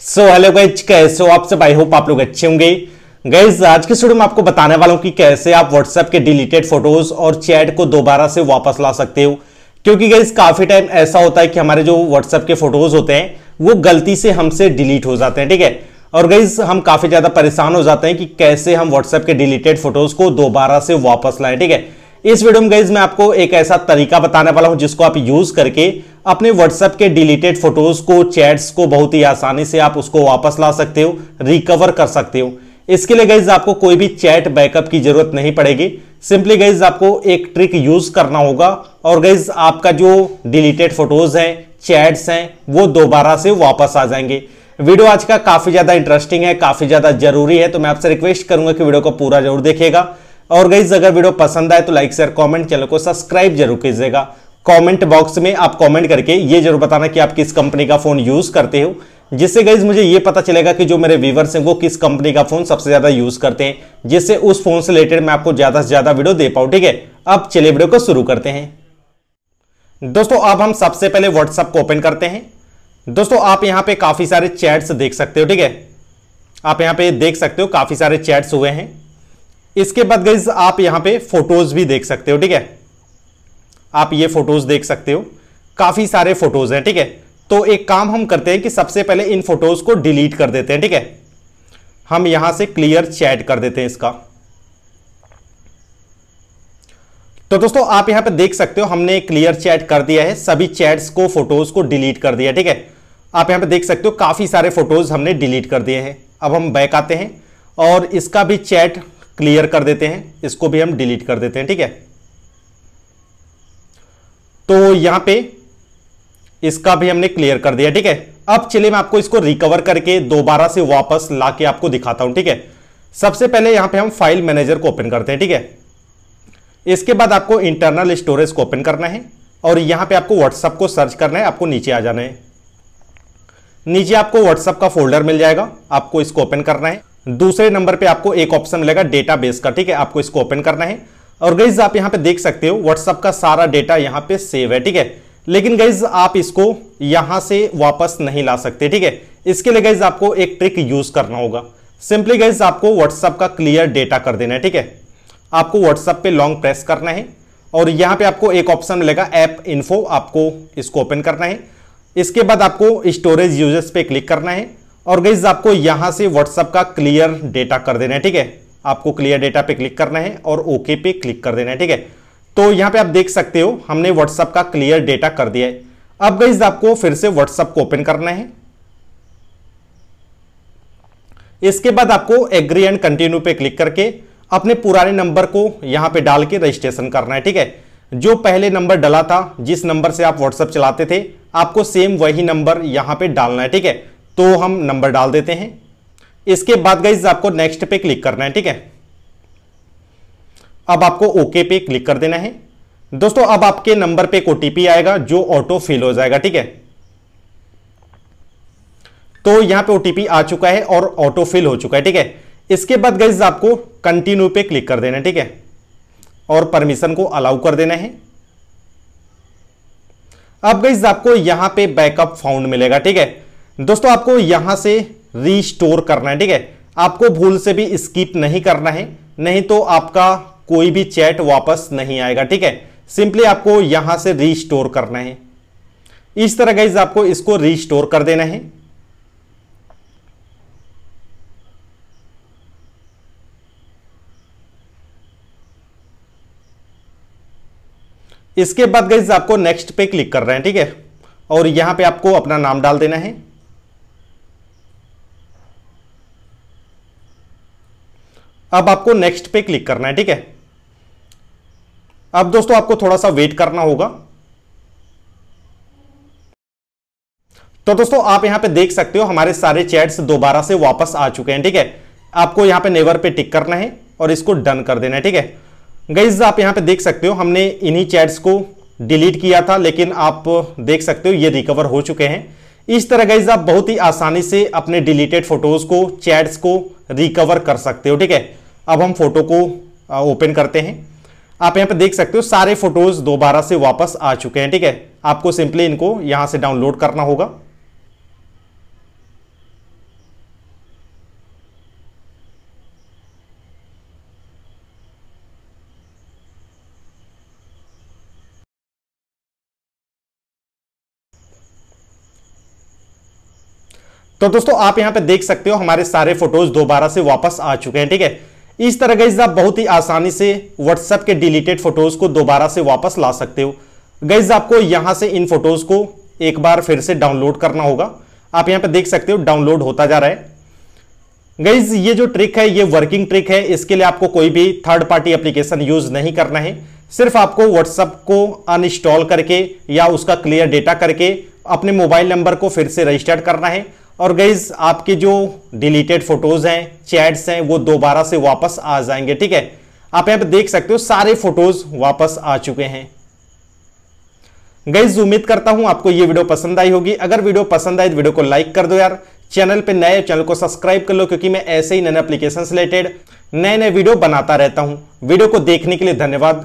So hello guys कैसे हो आप सब? आई होप आप लोग अच्छे होंगे। गाइज़ आज के वीडियो में आपको बताने वाला हूँ कि कैसे आप व्हाट्सएप के डिलीटेड फ़ोटोज़ और चैट को दोबारा से वापस ला सकते हो। क्योंकि गाइज़ काफ़ी टाइम ऐसा होता है कि हमारे जो व्हाट्सएप के फ़ोटोज़ होते हैं, वो गलती से हमसे डिलीट हो जाते हैं, ठीक है? और गाइज़ हम काफ़ी ज़्यादा परेशान हो जाते हैं कि कैसे हम व्हाट्सएप के डिलीटेड फ़ोटोज़ को दोबारा से वापस लाएँ, ठीक है? इस वीडियो में गाइज़ मैं आपको एक ऐसा तरीका बताने वाला हूँ जिसको आप यूज़ करके अपने व्हाट्सएप के डिलीटेड फ़ोटोज़ को चैट्स को बहुत ही आसानी से आप उसको वापस ला सकते हो रिकवर कर सकते हो। इसके लिए गाइज़ आपको कोई भी चैट बैकअप की ज़रूरत नहीं पड़ेगी। सिंपली गाइज़ आपको एक ट्रिक यूज़ करना होगा और गाइज़ आपका जो डिलीटेड फ़ोटोज़ हैं चैट्स हैं, वो दोबारा से वापस आ जाएँगे। वीडियो आज का काफ़ी ज़्यादा इंटरेस्टिंग है, काफ़ी ज़्यादा ज़रूरी है तो मैं आपसे रिक्वेस्ट करूँगा कि वीडियो को पूरा ज़रूर देखिएगा। और गाइज़ अगर वीडियो पसंद आए तो लाइक शेयर कमेंट चैनल को सब्सक्राइब ज़रूर कीजिएगा। कमेंट बॉक्स में आप कमेंट करके ये ज़रूर बताना कि आप किस कंपनी का फ़ोन यूज़ करते हो। जिससे गाइज़ मुझे ये पता चलेगा कि जो मेरे व्यूवर्स हैं वो किस कंपनी का फ़ोन सबसे ज़्यादा यूज़ करते हैं, जिससे उस फ़ोन से रिलेटेड मैं आपको ज़्यादा से ज़्यादा वीडियो दे पाऊँ, ठीक है? अब चलिए वीडियो को शुरू करते हैं। दोस्तों, अब हम सबसे पहले व्हाट्सएप को ओपन करते हैं। दोस्तों, आप यहाँ पे काफ़ी सारे चैट्स देख सकते हो, ठीक है? आप यहाँ पे देख सकते हो, काफ़ी सारे चैट्स हुए हैं। इसके बाद गई आप यहाँ पे फ़ोटोज़ भी देख सकते हो, ठीक है? आप ये फ़ोटोज़ देख सकते हो। काफ़ी सारे फ़ोटोज़ हैं, ठीक है? तो एक काम हम करते हैं कि सबसे पहले इन फ़ोटोज़ को डिलीट कर देते हैं, ठीक है? हम यहाँ से क्लियर चैट कर देते हैं इसका। तो दोस्तों, आप यहाँ पे देख सकते हो, हमने क्लियर चैट कर दिया है। सभी चैट्स को फ़ोटोज़ को डिलीट कर दिया, ठीक है? आप यहाँ पे देख सकते हो, काफ़ी सारे फ़ोटोज़ हमने डिलीट कर दिए हैं। अब हम बैक आते हैं और इसका भी चैट क्लियर कर देते हैं, इसको भी हम डिलीट कर देते हैं, ठीक है? तो यहाँ पे इसका भी हमने क्लियर कर दिया, ठीक है? अब चलिए मैं आपको इसको रिकवर करके दोबारा से वापस ला के आपको दिखाता हूँ, ठीक है? सबसे पहले यहाँ पे हम फ़ाइल मैनेजर को ओपन करते हैं, ठीक है? इसके बाद आपको इंटरनल स्टोरेज को ओपन करना है और यहाँ पे आपको व्हाट्सएप को सर्च करना है, आपको नीचे आ जाना है। नीचे आपको व्हाट्सएप का फोल्डर मिल जाएगा, आपको इसको ओपन करना है। दूसरे नंबर पे आपको एक ऑप्शन मिलेगा डेटाबेस का, ठीक है? आपको इसको ओपन करना है। और गईज आप यहाँ पे देख सकते हो व्हाट्सअप का सारा डेटा यहाँ पे सेव है, ठीक है? लेकिन गईज आप इसको यहाँ से वापस नहीं ला सकते, ठीक है? इसके लिए गईज आपको एक ट्रिक यूज़ करना होगा। सिंपली गईज आपको व्हाट्सअप का क्लियर डेटा कर देना है, ठीक है? आपको व्हाट्सअप पे लॉन्ग प्रेस करना है। और यहाँ पे आपको एक ऑप्शन मिलेगा ऐप इन्फो आपको इसको ओपन करना है। इसके बाद आपको स्टोरेज यूज़र्स पे क्लिक करना है। और गईज आपको यहाँ से व्हाट्सएप का क्लियर डेटा कर देना है, ठीक है? आपको क्लियर डेटा पे क्लिक करना है और ओके पे क्लिक कर देना है, ठीक है? तो यहाँ पे आप देख सकते हो, हमने व्हाट्सएप का क्लियर डेटा कर दिया है। अब गईज आपको फिर से व्हाट्सएप को ओपन करना है। इसके बाद आपको एग्री एंड कंटिन्यू पे क्लिक करके अपने पुराने नंबर को यहाँ पे डाल के रजिस्ट्रेशन करना है, ठीक है? जो पहले नंबर डला था, जिस नंबर से आप व्हाट्सएप चलाते थे, आपको सेम वही नंबर यहाँ पे डालना है, ठीक है? तो हम नंबर डाल देते हैं। इसके बाद गाइज़ आपको नेक्स्ट पे क्लिक करना है, ठीक है? अब आपको ओके पे क्लिक कर देना है। दोस्तों, अब आपके नंबर पे एक ओटीपी आएगा, जो ऑटो फिल हो जाएगा, ठीक है? तो यहाँ पे ओटीपी आ चुका है और ऑटो फिल हो चुका है, ठीक है? इसके बाद गाइज़ आपको कंटिन्यू पे क्लिक कर देना है, ठीक है? और परमिशन को अलाउ कर देना है। अब गाइज़ आपको यहाँ पे बैकअप फाउंड मिलेगा, ठीक है? दोस्तों, आपको यहाँ से रीस्टोर करना है, ठीक है? आपको भूल से भी स्किप नहीं करना है, नहीं तो आपका कोई भी चैट वापस नहीं आएगा, ठीक है? सिंपली आपको यहाँ से रीस्टोर करना है। इस तरह गाइज़ आपको इसको रीस्टोर कर देना है। इसके बाद गाइज़ आपको नेक्स्ट पे क्लिक कर रहे हैं, ठीक है? और यहाँ पे आपको अपना नाम डाल देना है। अब आपको नेक्स्ट पे क्लिक करना है, ठीक है? अब दोस्तों आपको थोड़ा सा वेट करना होगा। तो दोस्तों आप यहाँ पे देख सकते हो, हमारे सारे चैट्स दोबारा से वापस आ चुके हैं, ठीक है? आपको यहाँ पे नेवर पे टिक करना है और इसको डन कर देना है, ठीक है? गईज आप यहाँ पे देख सकते हो, हमने इन्हीं चैट्स को डिलीट किया था, लेकिन आप देख सकते हो, ये रिकवर हो चुके हैं। इस तरह गाइज़ आप बहुत ही आसानी से अपने डिलीटेड फ़ोटोज़ को चैट्स को रिकवर कर सकते हो, ठीक है? अब हम फ़ोटो को ओपन करते हैं। आप यहाँ पर देख सकते हो, सारे फ़ोटोज़ दोबारा से वापस आ चुके हैं, ठीक है? आपको सिंपली इनको यहाँ से डाउनलोड करना होगा। तो दोस्तों, आप यहाँ पे देख सकते हो हमारे सारे फ़ोटोज़ दोबारा से वापस आ चुके हैं, ठीक है? इस तरह गईज आप बहुत ही आसानी से व्हाट्सएप के डिलीटेड फ़ोटोज़ को दोबारा से वापस ला सकते हो। गईज आपको यहाँ से इन फ़ोटोज़ को एक बार फिर से डाउनलोड करना होगा। आप यहाँ पे देख सकते हो डाउनलोड होता जा रहा है। गईज ये जो ट्रिक है, ये वर्किंग ट्रिक है। इसके लिए आपको कोई भी थर्ड पार्टी एप्लीकेशन यूज़ नहीं करना है। सिर्फ़ आपको व्हाट्सएप को अनइंस्टॉल करके या उसका क्लियर डेटा करके अपने मोबाइल नंबर को फिर से रजिस्टर्ड करना है। और गईज आपके जो डिलीटेड फ़ोटोज़ हैं चैट्स हैं, वो दोबारा से वापस आ जाएँगे, ठीक है? आप यहाँ पे देख सकते हो, सारे फ़ोटोज़ वापस आ चुके हैं। गईज उम्मीद करता हूँ आपको ये वीडियो पसंद आई होगी। अगर वीडियो पसंद आई तो वीडियो को लाइक कर दो यार। चैनल पे नए चैनल को सब्सक्राइब कर लो, क्योंकि मैं ऐसे ही नए एप्लीकेशन रिलेटेड नए नए वीडियो बनाता रहता हूँ। वीडियो को देखने के लिए धन्यवाद।